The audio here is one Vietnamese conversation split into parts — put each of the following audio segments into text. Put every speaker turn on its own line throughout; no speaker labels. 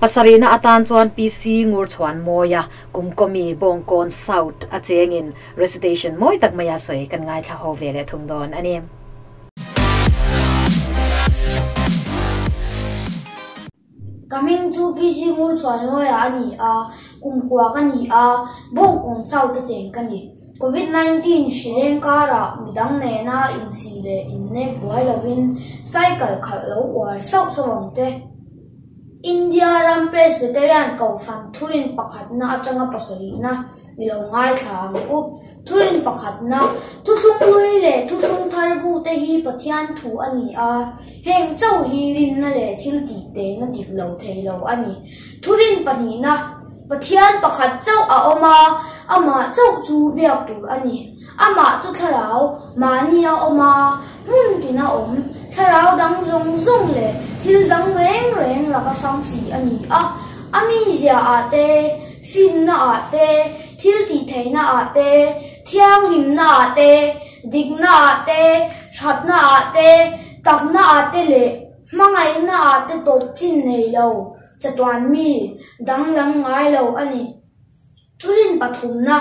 pasarina atan chuan pc ngur chuan moya kumkomi, bongkon, south a chengin recitation moi tak maya soi kan ngai tha ho vele thungdon ani.
Coming to pc ngur chuan moya ani, a kumkwa kani a, bongkon, south a cheng kani covid 19 shiren kara midang ne na in sire in ne kwai lovin, cycle khal lo war sok sawang te. India ram Presbyterian cầu san thurin pakhat na atanga pasari na nilo ngai thang u thurin pakhat na thu thung lui le thu thung thar bu te hi pathian thu ani a, heng chau hi rin na le thil ti te na dik lo thei lo ani. Thurin pani na, pathian pakhat chau a oma ama chau chu biak tu ani. Ama chu tharau mani a oma mun tina om tharau dang zong zong le thil dang reng reng la ka sang si ani a ami zia a te fin na a te thil ti thei na a te thiang him na a te dik na a te that na a te tak na a te le mangai na a te chín chin nei lo chatuan mi dang lang ngai lo ani thurin pathum na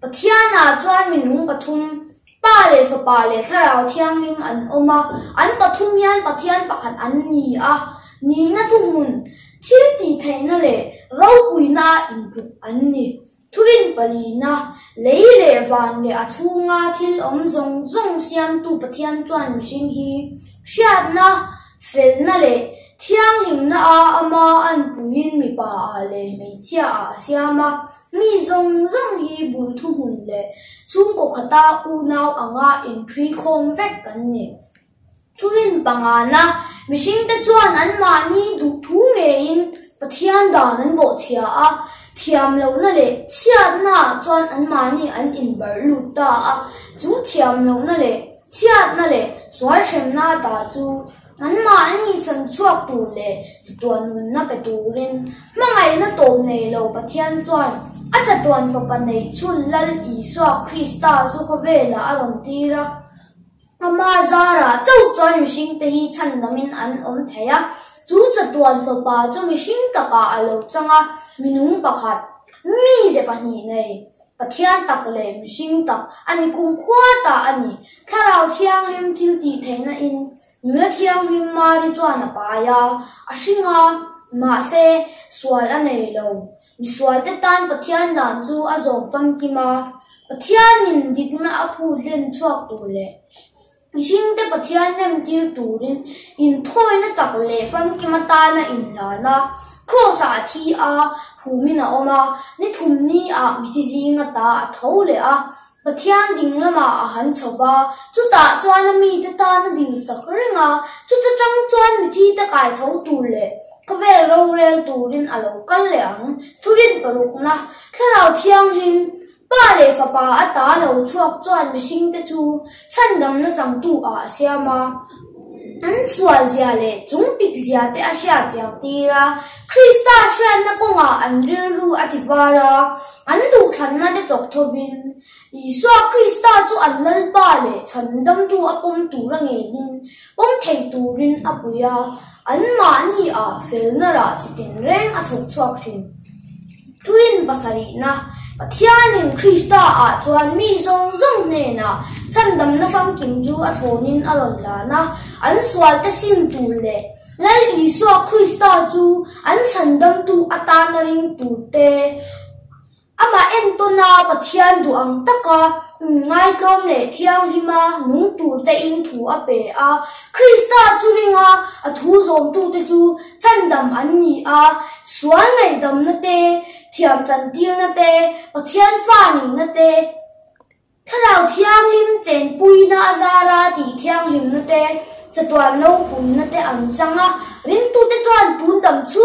pathiana chuan minung pathum pa le fa pa le tharau thiang lim an oma an pathum yan pathian pakhat an ni a ni na thung mun thil ti thaina le ro pui na in group an ni thurin pali na lei le van le a chunga thil om zong zong siam tu pathian chuan mihring hi hriat na fel na le thiang him na a ama an puin mi pa a le mei chia a siama mi zong zong hi bul thu hun le chung ko khata u naw anga in three khom vek kan ni thurin pangana mihring te chuan an ma ni du thu nge in pathian dan an bo chia a thiam lo na le chiat na chuan an ma ni an in bar lu ta a chu thiam lo na le chiat na le swar shem na ta chu an ma ani chan chuak tu le tuan nun na pe turin mangai na to nei lo pathian chuan a cha tuan pa pa nei chun lal i so krista chu ko ve la aron tira ama zara chau chuan mi sing te hi chan namin an om theya chu cha tuan fa pa chu mi sing ta ka alo changa minung pakhat mi je pa ni nei pathian tak le mi sing tak ani kum khwa ta ani tharau thiang lim thil ti theina in nula thiang lim ma ri chuan a pa ya a hringa ma se sual a nei lo mi sual te tan pathian dan chu a zawng fam ki ma pathian in dikna a phu len chuak tu le mihring te pathian rem tir turin in thawi na tak le fam ki ma ta na in la na cross a thi a phumina oma ni thum ni a mi ti zinga ta a tho le a ပထျံဒင်းလမအဟန်ချဘာကျွတာကျွမ်းနမီတတာနဒင်းစခရငါကျွတတံကျွမ်းနတိတကိုင်ထုံတူလေကဝဲရောရဲတူရင်အလောကလျံသူရင်ပရုကနာခရောထျံဟင်းပါလေဖပါအတာလောချွတ်ကျွမ်းမရှင်းတချူဆန်ဒမ်နကြံတူအာဆီယမာ an sual zia le chung pik zia te a sha chiang tira krista shan na konga an ril ru ativara an du than na te chok thobin Isa Krista chu an lal pa le chan dam tu a pom tu ra nge nin pom thei tu rin a puya an ma ni a fel na ra chi tin reng a thok chuak rin turin pasari na pathianin Krista a chuan mi zong zong ne na chan dam na fam kim ju a thonin a ron la na an swal ta sim tu le lal Isa Krista chu an chan dam tu ata na ring tu te. Ama en to na pathian du ang taka hmm, ngai kom le thiang lima nung tu te in thu a pe a. Krista churinga a thu zom tu te chu chandam an ni a. Sual ngai dam na te, thiam chan tir na te pathian fa ni na te tharau toàn lâu chen pui na azara ti thiang rin tu te chuan tun dam chu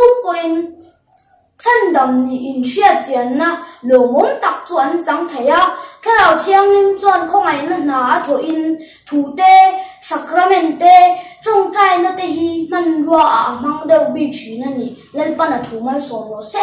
chân đầm ni in xia chian na lo mom tak chu thấy chang thaya tharau thiang linh chuan không ai na na tho in. Thu te sacrament te trong trai na te hi man ruwa a mang deuh bi thina ni lalpan a thu mal som lo se